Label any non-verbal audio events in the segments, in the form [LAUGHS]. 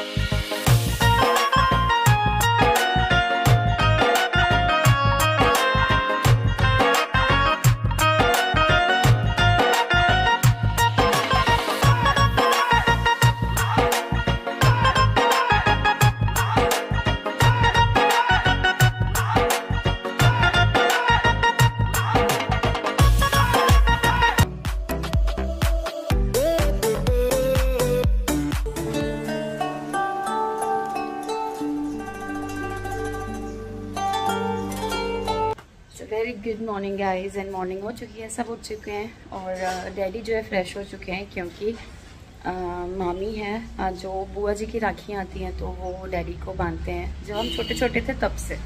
Very good morning guys and morning हो चुकी है सब उठ चुके हैं और डैडी जो है फ्रेश हो चुके हैं क्योंकि आ, मामी है जो बुआ जी की राखियाँ आती हैं तो वो डैडी को बांधते हैं। जब हम छोटे छोटे थे तब से।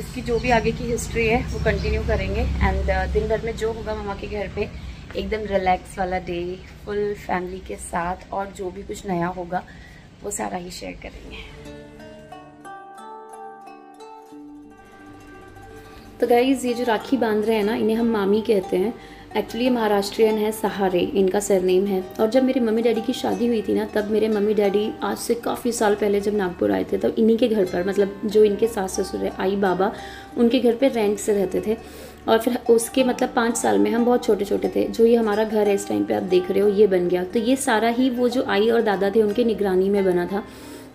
इसकी जो भी आगे की हिस्ट्री है वो कंटिन्यू करेंगे एंड दिन भर में जो होगा मामा के घर पे एकदम रिलैक्स वाला डे फुल फैमिली के साथ और जो भी कुछ नया होगा वो सारा ही शेयर करेंगे। तो गाइज़ ये जो राखी बाँध रहे हैं ना, इन्हें हम मामी कहते हैं। एक्चुअली ये महाराष्ट्रियन है, सहारे, इनका सरनेम है। और जब मेरे मम्मी डैडी की शादी हुई थी ना, तब मेरे मम्मी डैडी आज से काफ़ी साल पहले जब नागपुर आए थे, तब इन्हीं के घर पर मतलब जो इनके सास ससुर है, आई बाबा, उनके घर पर रेंट से रहते थे। और फिर उसके मतलब पाँच साल में हम बहुत छोटे छोटे थे। जो ये हमारा घर है, इस टाइम पर आप देख रहे हो, ये बन गया। तो ये सारा ही वो जो आई और दादा थे, उनके निगरानी में बना था।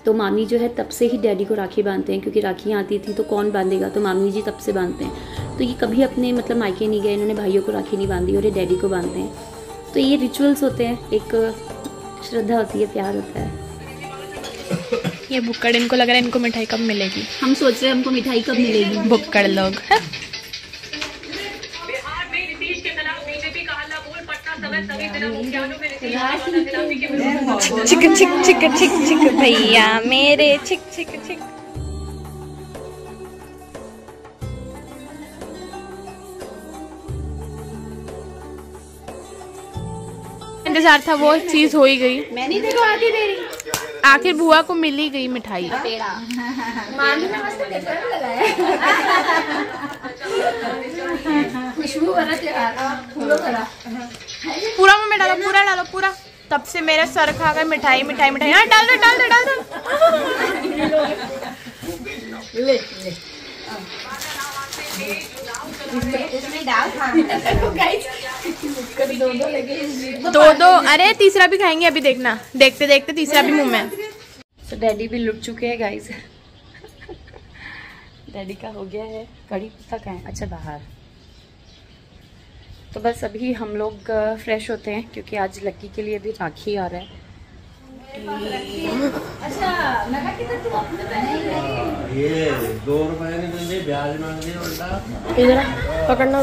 तो मामी जो है तब से ही डैडी को राखी बांधते हैं क्योंकि राखियाँ आती थी तो कौन बांधेगा? तो मामी जी तब से बांधते हैं। तो ये कभी अपने मतलब मायके नहीं गए इन्होंने भाइयों को राखी नहीं बांधी और ये डैडी को बांधते हैं। तो ये रिचुअल्स होते हैं एक श्रद्धा होती है प्यार होता है। ये बुक्कड़ इनको लग रहा है इनको मिठाई कब मिलेगी? हम सोच रहे हैं हमको मिठाई कब मिलेगी। बुक्कड़ लोग। हाँ? चिक चिक चिक चिक चिक भैया मेरे चिक चिक चिक। इंतज़ार था वो चीज़ हो ही गई। मैंने देखो आधी देरी आखिर बुआ को मिल ही। गई मिठाई खुशबू फूलों वाला पूरा मुँह में डालो पूरा डालो पूरा। तब से मेरा सर खा गए मिठाई मिठाई मिठाई। हाँ डाल दो डाल दो डाल दो। ले ले। इसमें डाल खा कभी दो दो लगे दो दो अरे तीसरा भी खाएँगे अभी देखना। देखते देखते तीसरा भी मुँह में। तो डैडी भी लुट चुके हैं गाइस डैडी [LAUGHS] का हो गया है कड़ी पत्ता का है अच्छा बाहर। तो बस अभी हम लोग फ्रेश होते हैं क्योंकि आज लक्की के लिए भी राखी आ रहा है। अच्छा ये दो रुपए ब्याज मांग इधर पकड़ना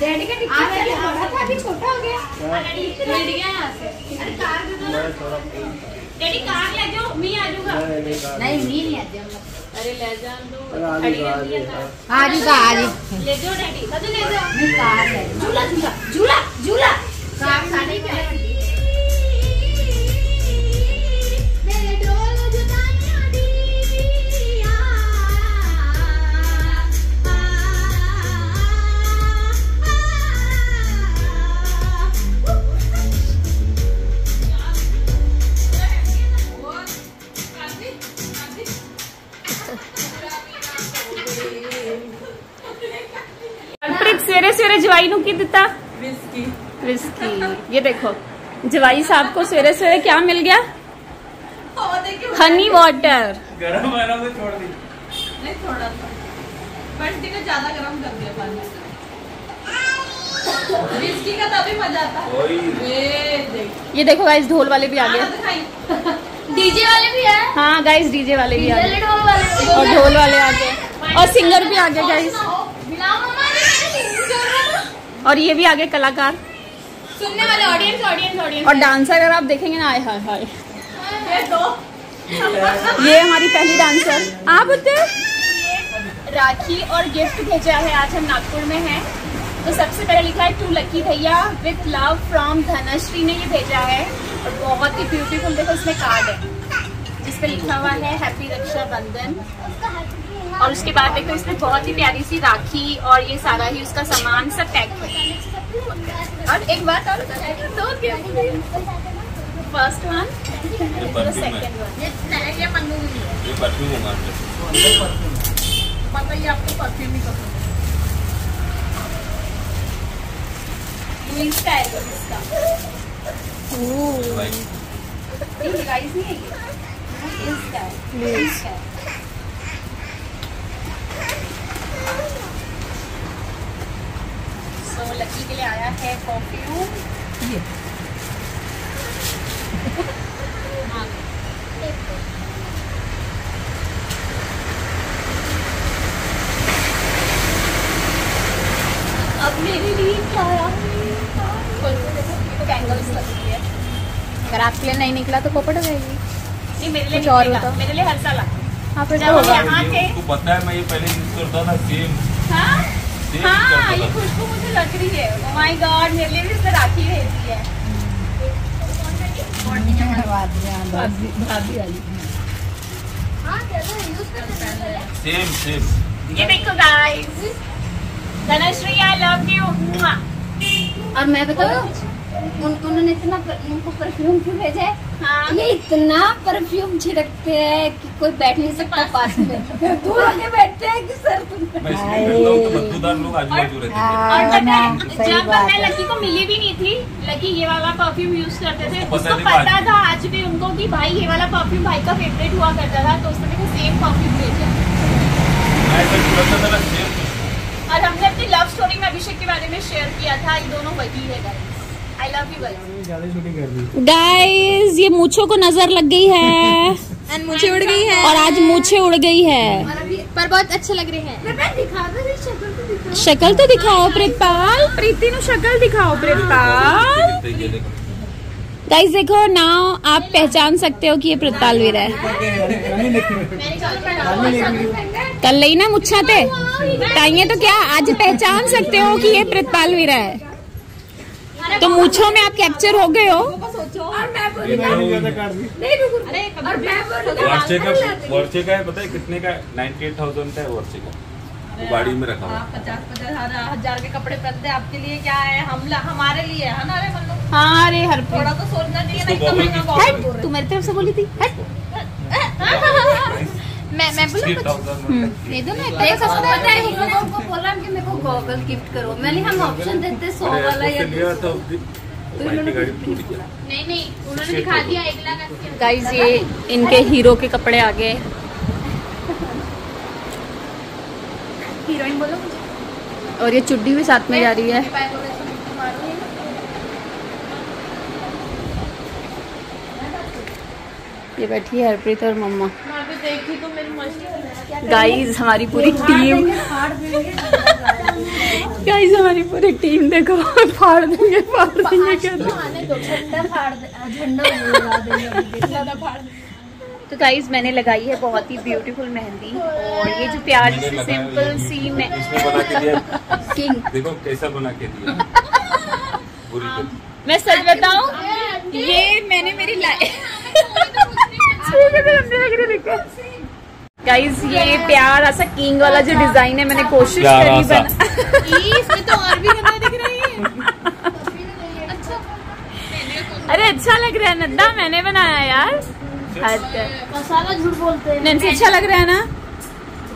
डैडी का टिकट था अभी छोटा हो गया। कार डैडी कार ले जाओ मैं आ जाऊँगा नहीं मैं नहीं आ जाऊँगा अरे ले जान दो अरे आज है आज ही कहा। आज ले जाओ डैडी कद ले जाओ मैं कार ले झूला झूला झूला झूला कार साड़ी पहले दिता विस्की विस्की ये देखो जवाई साहब को सवेरे सवेरे क्या मिल गया? हनी वाटर गरम वाला तो छोड़ दी। बंटी को ज़्यादा गर्म कर दिया पानी विस्की का तभी मज़ा आता। है ये देख। ये देखो गाइस ढोल वाले भी आ गए। डीजे वाले भी है? हाँ गाइस डीजे वाले भी आ गए। और ढोल वाले आ गए। और सिंगर भी आ गए गाइस और ये भी आगे कलाकार। सुनने वाले ऑडियंस ऑडियंस ऑडियंस और डांसर अगर आप देखेंगे ना आए हाय हाय। ये ये हमारी पहली डांसर आप होते राखी और गिफ्ट भेजा है आज हम नागपुर में हैं। तो सबसे पहले लिखा है टू लकी भैया विथ लव फ्रॉम धनश्री ने ये भेजा है। और बहुत ही ब्यूटीफुल देखो इसमें कार्ड है। जिसपे लिखा हुआ है हैप्पी रक्षा बंधन और उसके बाद देखो इसमें बहुत ही प्यारी सी राखी और ये सारा ही उसका सामान सब पैक है और एक बात और दो फ़र्स्ट वन सेकेंड वन ये परफ्यूम होगा लुइस का है लुइस का नहीं रिवाइज नहीं है ये? है। है। लकी के लिए आया है परफ्यूम अब मेरे लिए क्या आया है। अगर आपके लिए नहीं निकला तो पोपट हो जाएगी। नहीं मेरे लिए और होता। मेरे लिए हर साल आता हाँ। फिर तो होगा। यहाँ थे आपको पता है मैं ये पहले यूज़ करता था सेम हाँ सेम हाँ ये खुशबू मुझे लग रही है। माय गॉड मेरे लिए भी इसमें राखी रहती है। सेम सेम ये देखो guys Dhanashree I love you और मैं बताऊँ? उन, उन्होंने इतना पर, उनको परफ्यूम क्यों भेजा है? हाँ। ये इतना परफ्यूम छिड़कते हैं कि कोई बैठ नहीं सकता पास में। दूर होके बैठते हैं। मैं इसलिए करता हूँ तो बदबूदार लोग आजू बाजू रहते थे। और पता है जब मैं लकी को मिली भी नहीं थी लकी ये वाला परफ्यूम यूज़ करते थे उसको पता नहीं पता था आज भी उनको कि भाई ये वाला परफ्यूम भाई का फेवरेट हुआ करता था तो उसने मेरे को सेम परफ्यूम भेजा मैं ऐसा करता था ना सेम और हमने अपनी लव स्टोरी में अभिषेक के बारे में शेयर किया था ये दोनों वही है guys I love you guys guys ये मूछों को नज़र लग गई है। [LAUGHS] एंड मुझे उड़ गई है। और आज मूछे उड़ गई है। पर बहुत अच्छे लग रहे हैं। शक्ल तो दिखाओ। प्रितपाल। प्रीति नु शक्ल दिखाओ प्रितपाल। देखो। गाइस देखो नाउ आप पहचान सकते हो कि ये प्रितपाल वीर है। कल ही ना मुच्छा ते ताइए तो क्या आज पहचान सकते हो कि ये प्रितपाल वीर है? तो मूछों में आप कैप्चर हो गए हो। वर्षे का वर्षे का है पता है कितने का? नाइन्टी एट थाउज़ेंड का है वर्षे का। गाड़ी में रखा हुआ पचास पचास हज़ार हज़ार के कपड़े पहनते हैं आपके लिए क्या है? हम हमारे लिए है ना अरे मतलब हाँ अरे हर थोड़ा तो सोचना चाहिए बहुत तू मेरी तरफ़ से बोली थी? हट [LAUGHS] मैं मैं बोलूँ थ्री कुछ थाउज़ेंड दे दो ना देख सकते हैं मैं लोगों को बोला कि मेरे को गॉगल गिफ्ट करो। मैंने हम ऑप्शन देते सौ वाला या लिया था बाइक की गाड़ी टूट गया। नहीं नहीं उन्होंने दिखा दिया एक लाख गाइस ये इनके हीरो के कपड़े आ गए। हीरोइन बोलो मुझे। और ये चुड्डी भी साथ में जा रही है। ये बैठी है हरप्रीत और मम्मा। देखी तो मेरी गाइस हमारी पूरी टीम गाइस हमारी पूरी टीम देखो फाड़ देंगे फाड़ देंगे तो गाइस [LAUGHS] मैंने लगाई है बहुत ही ब्यूटीफुल मेहंदी और ये जो प्यारी सी सिंपल सी मैं इसने बना के दिया। किंग देखो कैसा बना के दिया। [LAUGHS] मैं सच बताऊँ ये मैंने मेरी गाइस ये प्यारा सा किंग वाला जो डिज़ाइन है मैंने कोशिश करी बना इसमें तो और भी दिख रही है। अच्छा। अरे अच्छा लग रहा है नद्दा मैंने बनाया यार। हद सारा झूठ बोलते हैं। नैन्सी अच्छा लग रहा है ना?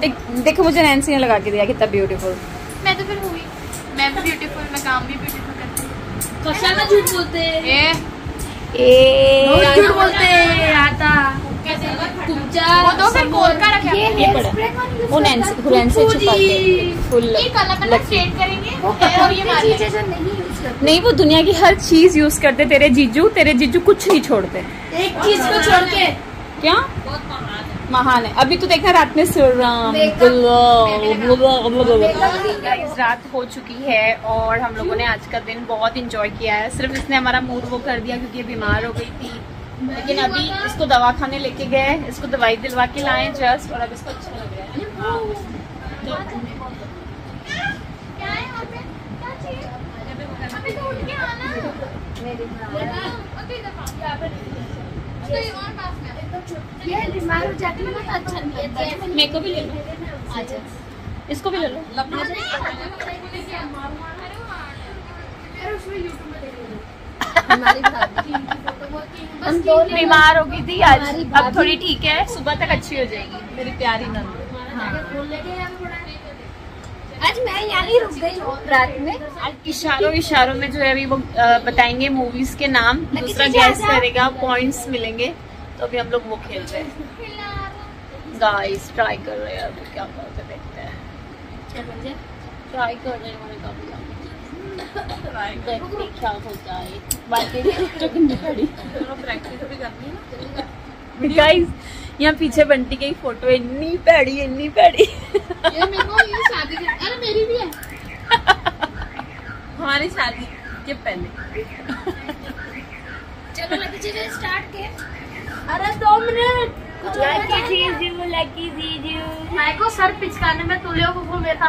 देख देखो मुझे नैन्सी ने लगा के दिया कितना ब्यूटीफुल मैं तो फिर हुई। मैं भी ब्यूटीफुल मैं काम भी ब्यूटीफुल करती हूँ। झूठ बोलते हैं। ए। ए झूठ बोलते हैं आता वो तो फिर कोल का रखा ये ये पड़ा। वो नैन्सी वो नैन्सी छुपा के फुल ये कल अपन लोग करेंगे और ये चीज़ें जो नहीं नहीं वो दुनिया की हर चीज़ यूज़ करते। तेरे जीजू तेरे जीजू कुछ नहीं छोड़ते। एक चीज़ को छोड़ के। क्या? महान है। अभी तो देखना रात में गाइस रात हो चुकी है और हम लोगों ने आज का दिन बहुत इंजॉय किया है। सिर्फ़ इसने हमारा मूड वो कर दिया क्योंकि ये बीमार हो गई थी। लेकिन अभी इसको दवा खाने लेके गए इसको दवाई दिलवा के लाए जस्ट और अब इसको अच्छा लग रहा है। क्या यहाँ पे क्या चाहिए अभी उठ के आना अभी दफ़ा यहाँ पे ये और पास में ये बीमार जाती नहीं मेरे को भी ले लो। इसको भी ले लो। हमारी भाभी हम बीमार हो गई थी आज अब थोड़ी ठीक है सुबह तक अच्छी हो जाएगी मेरी प्यारी नंद। आज मैं यहाँ ही रुक गई रात में। आज इशारों इशारों में जो है अभी वो बताएँगे मूवीज़ के नाम। दूसरा गैस करेगा पॉइंट्स मिलेंगे तो अभी हम लोग वो खेल रहे हैं। गाइस ट्राई कर रहे हैं अभी क्या करते देखते हैं। ट्राई कर रहे हैं हैं हो बाकी गाइस यहाँ पीछे बंटी की फ़ोटो इतनी पैड़ी इतनी पैड़ी। ये मेरे को ये शादी अरे मेरी भी है। हमारी शादी के पहले। चलो चीज़ें स्टार्ट के अरे दो मिनट। लकी जीजू लकी जीजू मैं को सर पिचकाने में तुलियो को घूमे था।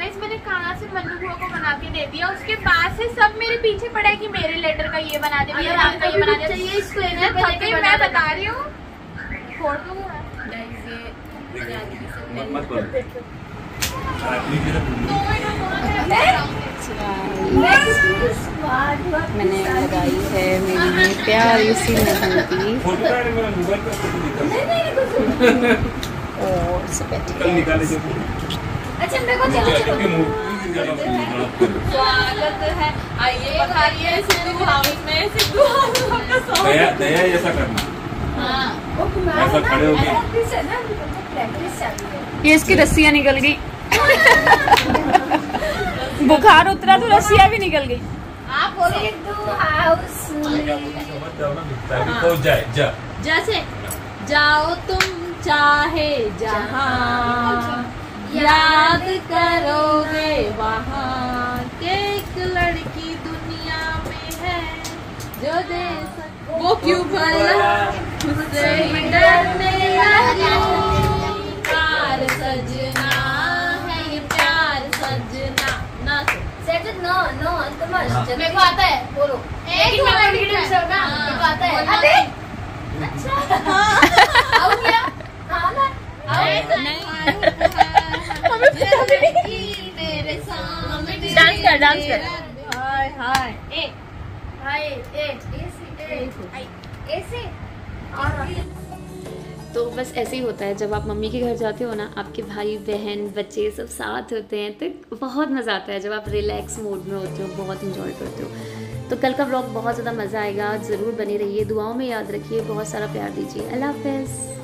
गाइस मैंने कहाँ से मन्नू बुआ को बना के दे दिया? उसके बाद से सब मेरे पीछे पड़ा है कि मेरे लेटर का ये बना दे भैया आपका ये बना दे। इसको मैं मैं बता रही हूँ। छोड़ तरफ़ मैंने लगाई है मेरी प्यारी सी मेहंदी। मेरा [LAUGHS] और अच्छा मेरे को चलो चलो स्वागत है। आइए सिद्धू हाउस में सिद्धू हाउस का सॉन्ग दया दया ऐसा करना। ऐसा खड़े हो गए प्रैक्टिस है ना प्रैक्टिस चल ये इसकी रस्सियाँ निकल गई। बुखार उतरा तो रस्सियाँ भी निकल गई। आप बोलो। सिद्धू हाउस ना जाए जा। जैसे जाओ तुम चाहे जहाँ याद करोगे वहाँ के एक लड़की दुनिया में है जो दे सक वो क्यों भला? मुझसे डरने लगी। प्यार सजना है ये प्यार सजना। ना सेट नो नो अंतमश मेरे को आता है बोलो। एक मिनट की डिस्टर्ब ना मेरे को आता है। अरे अच्छा। [LAUGHS] आओ क्या? हाँ ना मेरे सामने डांस कर। डांस कर हाय हाय ए हाय ए ऐसे ऐसे तो बस ऐसे ही होता है जब आप मम्मी के घर जाते हो ना आपके भाई बहन बच्चे सब साथ होते हैं तो बहुत मज़ा आता है जब आप रिलैक्स मोड में होते हो बहुत इंजॉय करते हो। तो कल का ब्लॉग बहुत ज़्यादा मज़ा आएगा ज़रूर बने रहिए दुआओं में याद रखिए बहुत सारा प्यार दीजिए। अल्लाह हाफिज़।